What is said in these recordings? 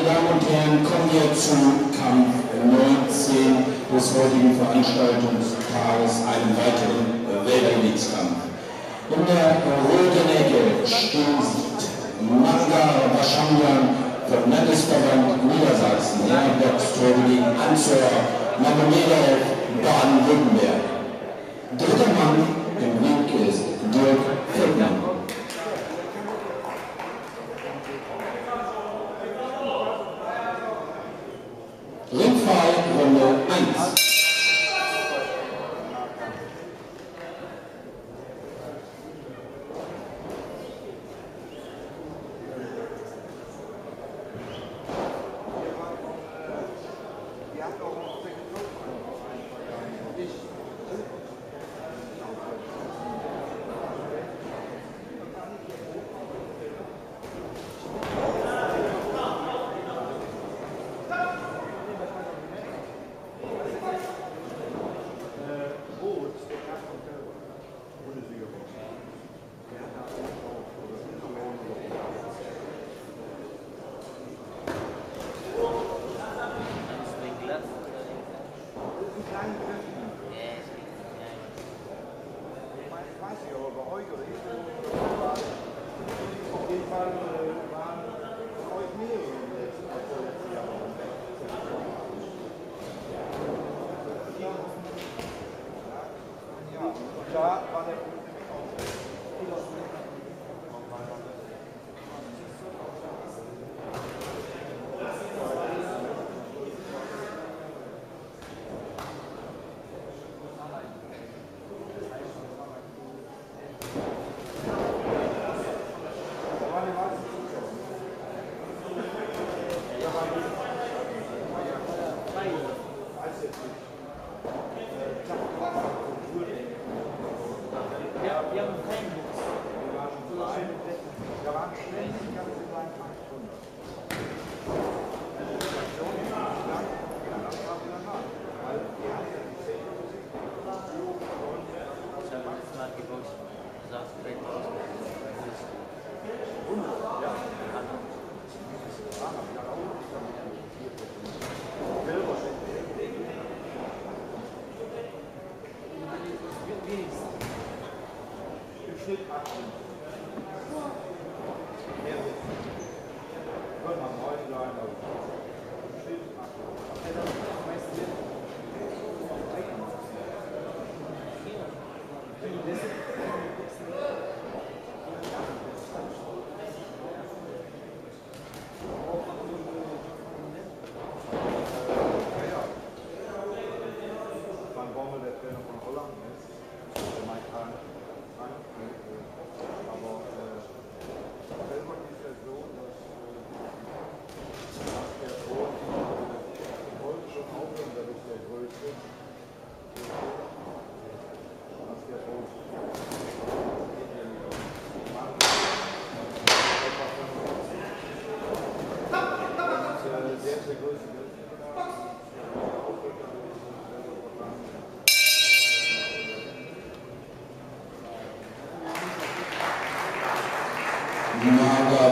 Meine Damen und Herren, kommen wir zu Kampf 19 des heutigen Veranstaltungstages, einem weiteren Weltgebietskampf. In der roten Ecke stehen Manga Waschamjan vom Landesverband Niedersachsen, der Boxtor gegen Anzor Magomedov Baden-Württemberg. grande. Naga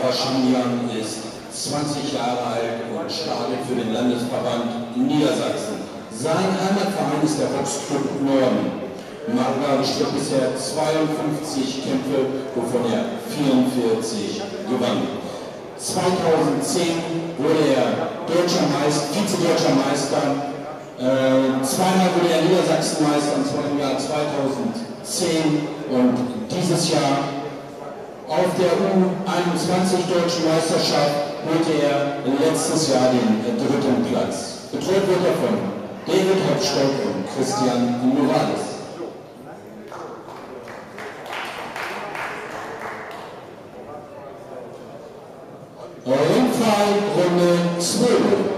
Waschamjan ist 20 Jahre alt und startet für den Landesverband Niedersachsen. Sein Heimatverein ist der Boxclub Norden. Marga bestritt bisher 52 Kämpfe, wovon er 44 gewann. 2010 wurde er Deutscher Meister, Vize-Deutscher Meister. Äh, zweimal wurde er Niedersachsenmeister, und zwar im Jahr 2010 und dieses Jahr auf der U21 Deutschen Meisterschaft holte er letztes Jahr den dritten Platz. Betreut wird er von David Hopstock und Christian Morales. Ringfall Runde 12.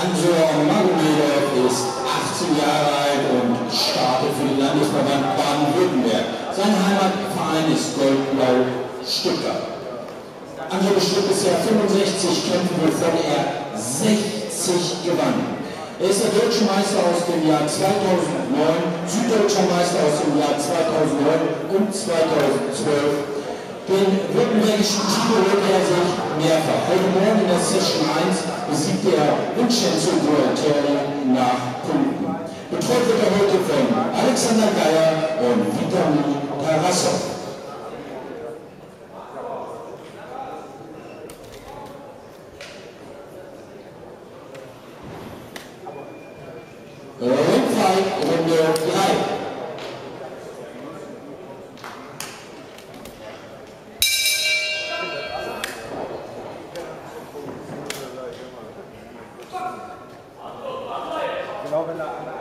Angela Magomedov ist 18 Jahre alt und startet für den Landesverband Baden-Württemberg. Sein Heimatverein ist Goldblau Stuttgart. Stuck ist ja 65 Kämpfe, wovon er 60 gewann. Er ist der Deutsche Meister aus dem Jahr 2009, Süddeutscher Meister aus dem Jahr 2009 und 2012 den württembergischen Titel holt er sich. Session 1 besiegte er Vincenzo Gualtieri nach Punkten. Betreut wird er heute von Alexander Geier und Vitali Tarasov. Ringfight Runde 3. Genau, wenn er eine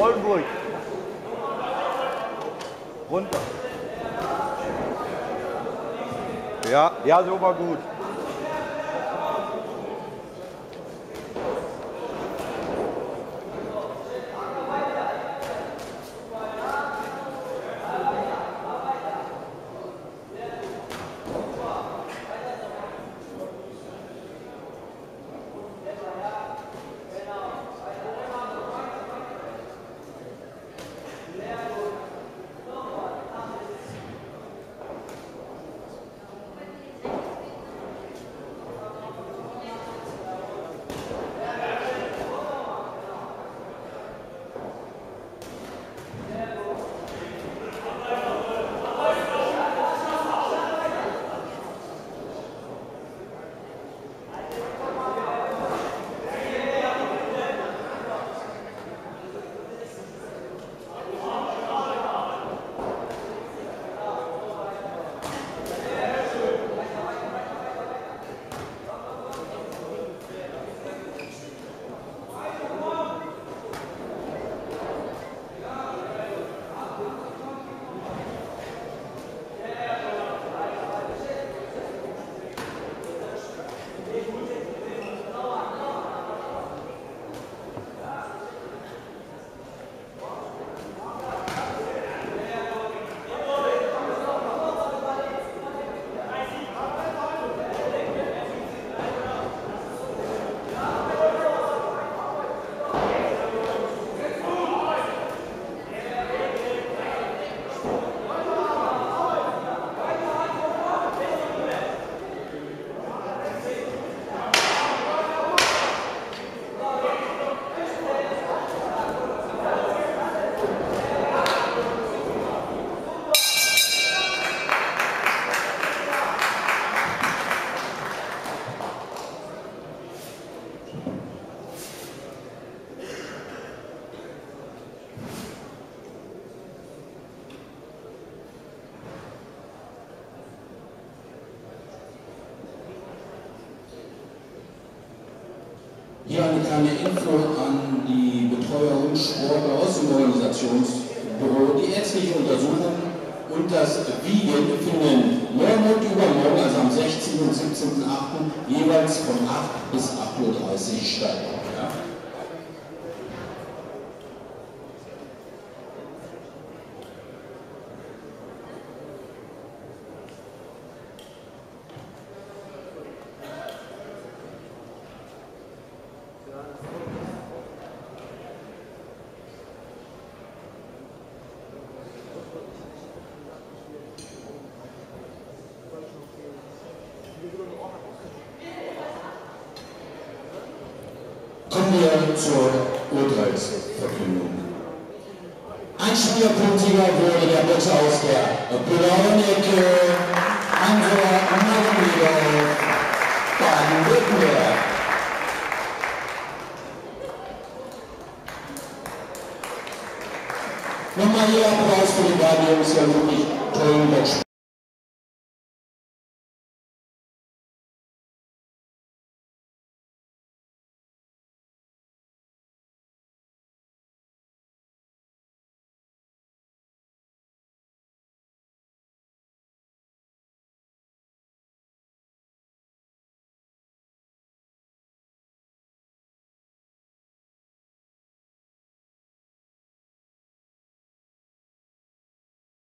Oldenburg. Runter. Ja, ja, so war gut. eine kleine Info an die Betreuerin Sportler aus dem Organisationsbüro. Die ärztliche Untersuchung und das Wiegen finden morgen und übermorgen, also am 16. und 17.8. jeweils von 8 bis 8.30 Uhr statt. Ja? Zur Urteilsverkündung. Ein Spielerpunktsieger wurde der Boxer aus der blauen Ecke, Angela Neulieder, Baden-Württemberg. Nochmal hier Applaus für die beiden Jungs, ja wirklich tollen Boxspieler.